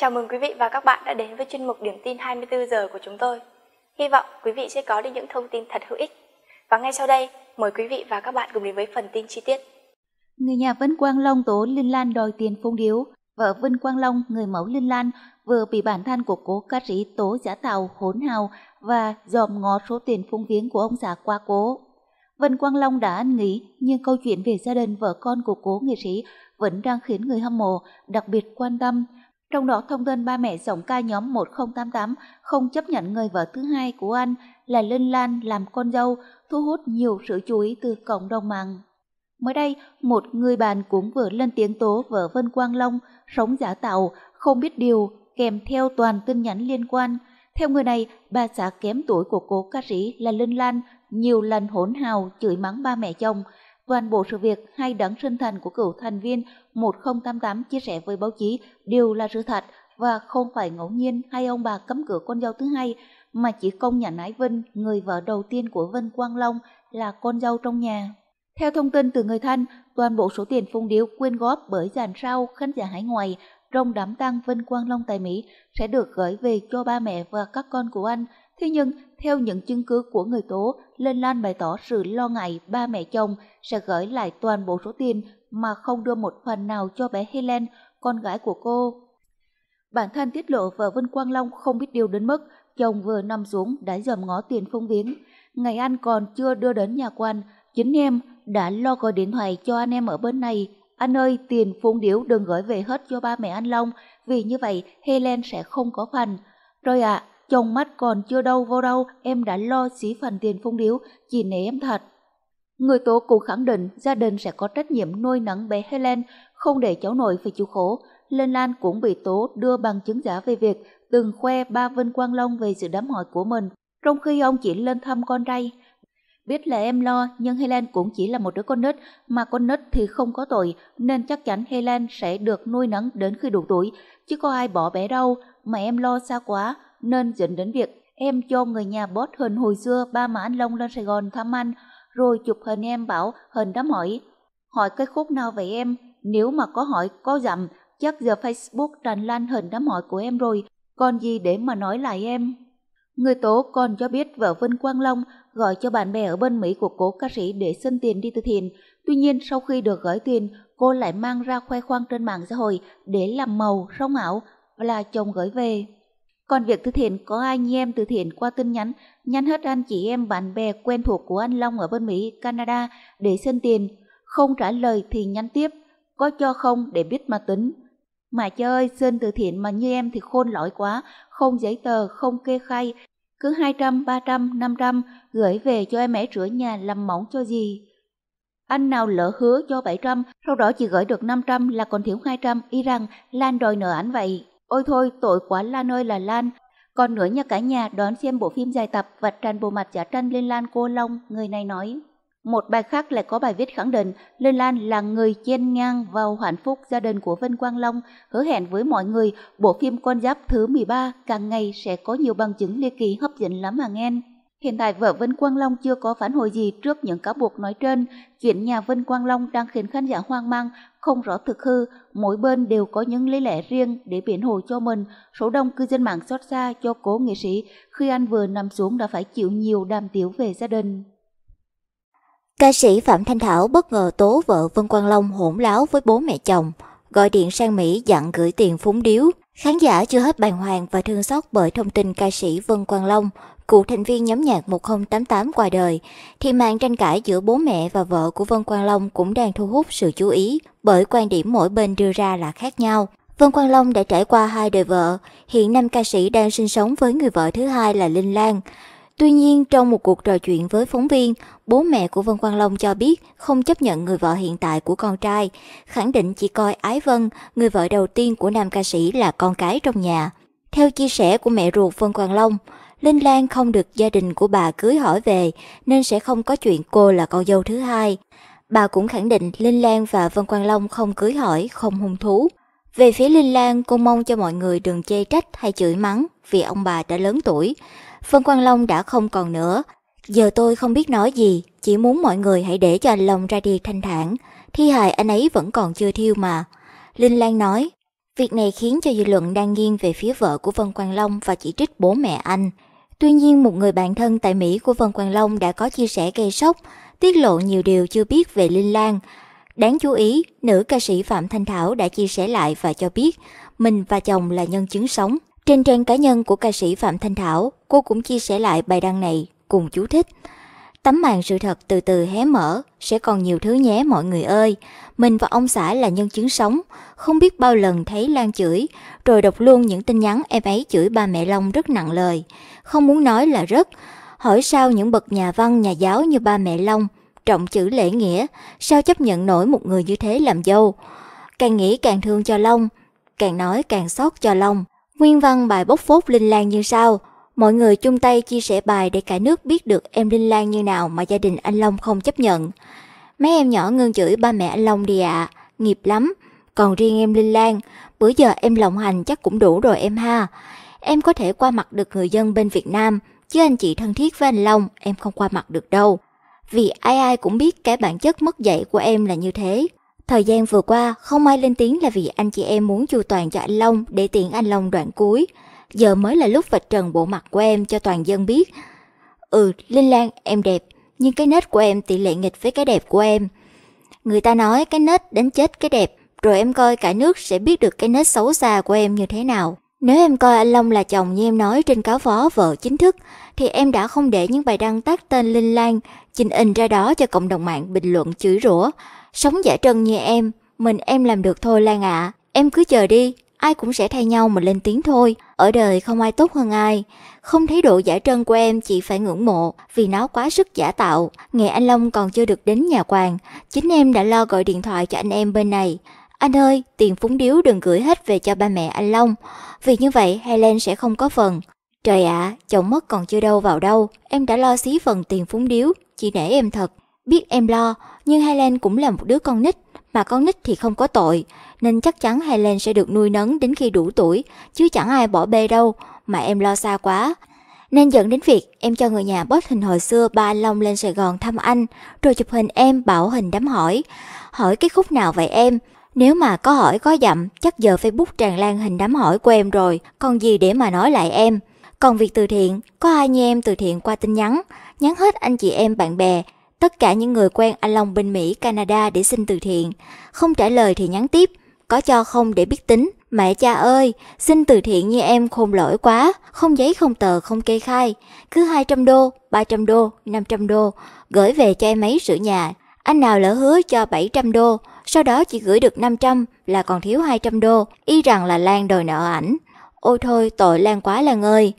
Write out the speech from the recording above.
Chào mừng quý vị và các bạn đã đến với chuyên mục điểm tin 24 giờ của chúng tôi. Hy vọng quý vị sẽ có được những thông tin thật hữu ích. Và ngay sau đây, mời quý vị và các bạn cùng đến với phần tin chi tiết. Người nhà Vân Quang Long tố Linh Lan đòi tiền phong điếu. Vợ Vân Quang Long, người mẫu Linh Lan, vừa bị bản thân của cố ca sĩ tố giả tạo hỗn hào và dòm ngó số tiền phung viếng của ông già qua cố. Vân Quang Long đã ăn nghỉ, nhưng câu chuyện về gia đình vợ con của cố nghệ sĩ vẫn đang khiến người hâm mộ đặc biệt quan tâm. Trong đó thông tin ba mẹ giọng ca nhóm 1088 không chấp nhận người vợ thứ hai của anh là Linh Lan làm con dâu, thu hút nhiều sự chú ý từ cộng đồng mạng. Mới đây, một người bạn cũng vừa lên tiếng tố vợ Vân Quang Long sống giả tạo, không biết điều, kèm theo toàn tin nhắn liên quan. Theo người này, bà xã kém tuổi của cố ca sĩ là Linh Lan nhiều lần hỗn hào chửi mắng ba mẹ chồng. Toàn bộ sự việc hay đấng sinh thành của cựu thành viên 1088 chia sẻ với báo chí đều là sự thật và không phải ngẫu nhiên hai ông bà cấm cửa con dâu thứ hai mà chỉ công nhận Ái Vinh, người vợ đầu tiên của Vân Quang Long là con dâu trong nhà. Theo thông tin từ người thân, toàn bộ số tiền phung điếu quyên góp bởi dàn sao khán giả hải ngoại trong đám tang Vân Quang Long tại Mỹ sẽ được gửi về cho ba mẹ và các con của anh. Thế nhưng, theo những chứng cứ của người tố, Lên Lan bày tỏ sự lo ngại ba mẹ chồng sẽ gửi lại toàn bộ số tiền mà không đưa một phần nào cho bé Helen, con gái của cô. Bản thân tiết lộ vợ Vân Quang Long không biết điều đến mức chồng vừa nằm xuống đã dòm ngó tiền phung viếng. Ngày ăn còn chưa đưa đến nhà quan, chính em đã lo gọi điện thoại cho anh em ở bên này. Anh ơi, tiền phung điếu đừng gửi về hết cho ba mẹ anh Long, vì như vậy Helen sẽ không có phần. Rồi ạ, à, chồng mắt còn chưa đâu vô đâu, em đã lo xí phần tiền phung điếu, chỉ nể em thật. Người tố cũng khẳng định gia đình sẽ có trách nhiệm nuôi nấng bé Helen, không để cháu nội phải chịu khổ. Lên Lan cũng bị tố đưa bằng chứng giả về việc từng khoe ba Vinh Quang Long về sự đám hỏi của mình, trong khi ông chỉ lên thăm con trai. Biết là em lo, nhưng Helen cũng chỉ là một đứa con nít, mà con nít thì không có tội, nên chắc chắn Helen sẽ được nuôi nấng đến khi đủ tuổi, chứ có ai bỏ bé đâu, mà em lo xa quá, nên dẫn đến việc em cho người nhà bót hình hồi xưa ba mà anh Long lên Sài Gòn thăm anh, rồi chụp hình em bảo hình đám hỏi. Hỏi cái khúc nào vậy em? Nếu mà có hỏi có dặm, chắc giờ Facebook tràn lan hình đám hỏi của em rồi, còn gì để mà nói lại em? Người tố còn cho biết vợ Vinh Quang Long gọi cho bạn bè ở bên Mỹ của cố ca sĩ để xin tiền đi từ thiện. Tuy nhiên sau khi được gửi tiền, cô lại mang ra khoe khoang trên mạng xã hội để làm màu, rong ảo là chồng gửi về. Còn việc từ thiện có anh em từ thiện qua tin nhắn, nhắn hết anh chị em bạn bè quen thuộc của anh Long ở bên Mỹ, Canada để xin tiền. Không trả lời thì nhắn tiếp, có cho không để biết mà tính. Mà chơi xin từ thiện mà như em thì khôn lõi quá, không giấy tờ, không kê khai, cứ 200, 300, 500 gửi về cho em ấy rửa nhà làm mỏng cho gì. Anh nào lỡ hứa cho 700, sau đó chỉ gửi được 500 là còn thiếu 200, y rằng Lan đòi nợ ảnh vậy. Ôi thôi, tội quá Lan ơi là Lan. Còn nữa nha cả nhà đón xem bộ phim dài tập và tràn bộ mặt giả tranh lên Lan Cô Long, người này nói. Một bài khác lại có bài viết khẳng định Lên Lan là người chen ngang vào hạnh phúc gia đình của Vân Quang Long, hứa hẹn với mọi người bộ phim Con Giáp thứ 13 càng ngày sẽ có nhiều bằng chứng ly kỳ hấp dẫn lắm mà nghe. Hiện tại vợ Vân Quang Long chưa có phản hồi gì trước những cáo buộc nói trên. Chuyện nhà Vân Quang Long đang khiến khán giả hoang mang, không rõ thực hư. Mỗi bên đều có những lý lẽ riêng để biện hộ cho mình. Số đông cư dân mạng xót xa cho cố nghệ sĩ khi anh vừa nằm xuống đã phải chịu nhiều đàm tiếu về gia đình. Ca sĩ Phạm Thanh Thảo bất ngờ tố vợ Vân Quang Long hỗn láo với bố mẹ chồng, gọi điện sang Mỹ dặn gửi tiền phúng điếu. Khán giả chưa hết bàng hoàng và thương xót bởi thông tin ca sĩ Vân Quang Long, cựu thành viên nhóm nhạc 1088 qua đời, thì màn tranh cãi giữa bố mẹ và vợ của Vân Quang Long cũng đang thu hút sự chú ý bởi quan điểm mỗi bên đưa ra là khác nhau. Vân Quang Long đã trải qua hai đời vợ, hiện nam ca sĩ đang sinh sống với người vợ thứ hai là Linh Lan. Tuy nhiên, trong một cuộc trò chuyện với phóng viên, bố mẹ của Vân Quang Long cho biết không chấp nhận người vợ hiện tại của con trai, khẳng định chỉ coi Ái Vân, người vợ đầu tiên của nam ca sĩ là con cái trong nhà. Theo chia sẻ của mẹ ruột Vân Quang Long, Linh Lan không được gia đình của bà cưới hỏi về nên sẽ không có chuyện cô là con dâu thứ hai. Bà cũng khẳng định Linh Lan và Vân Quang Long không cưới hỏi, không hung thú. Về phía Linh Lan, cô mong cho mọi người đừng chê trách hay chửi mắng vì ông bà đã lớn tuổi. Vân Quang Long đã không còn nữa. Giờ tôi không biết nói gì, chỉ muốn mọi người hãy để cho anh Long ra đi thanh thản. Thi hài anh ấy vẫn còn chưa thiêu mà. Linh Lan nói, Việc này khiến cho dư luận đang nghiêng về phía vợ của Vân Quang Long và chỉ trích bố mẹ anh. Tuy nhiên, một người bạn thân tại Mỹ của Vân Quang Long đã có chia sẻ gây sốc, tiết lộ nhiều điều chưa biết về Linh Lan. Đáng chú ý, nữ ca sĩ Phạm Thanh Thảo đã chia sẻ lại và cho biết mình và chồng là nhân chứng sống. Trên trang cá nhân của ca sĩ Phạm Thanh Thảo, cô cũng chia sẻ lại bài đăng này cùng chú thích. Tấm màn sự thật từ từ hé mở, sẽ còn nhiều thứ nhé mọi người ơi. Mình và ông xã là nhân chứng sống, không biết bao lần thấy Lan chửi, rồi đọc luôn những tin nhắn em ấy chửi ba mẹ Long rất nặng lời. Không muốn nói là rất. Hỏi sao những bậc nhà văn, nhà giáo như ba mẹ Long, trọng chữ lễ nghĩa, sao chấp nhận nổi một người như thế làm dâu. Càng nghĩ càng thương cho Long, càng nói càng xót cho Long. Nguyên văn bài bốc phốt linh lan như sau. Mọi người chung tay chia sẻ bài để cả nước biết được em Linh Lan như nào mà gia đình anh Long không chấp nhận. Mấy em nhỏ ngưng chửi ba mẹ anh Long đi ạ, à. nghiệp lắm. Còn riêng em Linh Lan, bữa giờ em lộng hành chắc cũng đủ rồi em ha. Em có thể qua mặt được người dân bên Việt Nam, chứ anh chị thân thiết với anh Long, em không qua mặt được đâu. Vì ai ai cũng biết cái bản chất mất dạy của em là như thế. Thời gian vừa qua, không ai lên tiếng là vì anh chị em muốn chu toàn cho anh Long để tiện anh Long đoạn cuối giờ mới là lúc vạch trần bộ mặt của em cho toàn dân biết. Ừ, Linh Lan, em đẹp, nhưng cái nết của em tỷ lệ nghịch với cái đẹp của em. Người ta nói cái nết đánh chết cái đẹp, rồi em coi cả nước sẽ biết được cái nết xấu xa của em như thế nào. Nếu em coi anh Long là chồng như em nói trên cáo phó vợ chính thức, thì em đã không để những bài đăng tác tên Linh Lan trình in ra đó cho cộng đồng mạng bình luận chửi rủa. Sống giả trân như em, mình em làm được thôi Lan ạ. À. Em cứ chờ đi, ai cũng sẽ thay nhau mà lên tiếng thôi. Ở đời không ai tốt hơn ai. Không thấy độ giả trân của em chị phải ngưỡng mộ vì nó quá sức giả tạo. Ngày anh Long còn chưa được đến nhà quàng, chính em đã lo gọi điện thoại cho anh em bên này. Anh ơi, tiền phúng điếu đừng gửi hết về cho ba mẹ anh Long. Vì như vậy Helen sẽ không có phần. Trời ạ, chồng mất còn chưa đâu vào đâu. Em đã lo xí phần tiền phúng điếu, chị nể em thật. Biết em lo, nhưng Helen cũng là một đứa con nít, mà con nít thì không có tội nên chắc chắn Helen sẽ được nuôi nấng đến khi đủ tuổi, chứ chẳng ai bỏ bê đâu, mà em lo xa quá. Nên dẫn đến việc em cho người nhà post hình hồi xưa ba anh Long lên Sài Gòn thăm anh, rồi chụp hình em bảo hình đám hỏi. Hỏi cái khúc nào vậy em? Nếu mà có hỏi có dặm, chắc giờ Facebook tràn lan hình đám hỏi của em rồi, còn gì để mà nói lại em. Còn việc từ thiện, có ai như em từ thiện qua tin nhắn, nhắn hết anh chị em bạn bè, tất cả những người quen anh Long bên Mỹ, Canada để xin từ thiện. Không trả lời thì nhắn tiếp, có cho không để biết tính. Mẹ cha ơi, xin từ thiện như em khôn lỗi quá, không giấy không tờ không kê khai. Cứ 200 đô, 300 đô, 500 đô, gửi về cho em ấy sửa nhà. Anh nào lỡ hứa cho 700 đô, sau đó chỉ gửi được 500 là còn thiếu 200 đô, y rằng là Lan đòi nợ ảnh. Ôi thôi, tội Lan quá Lan ơi,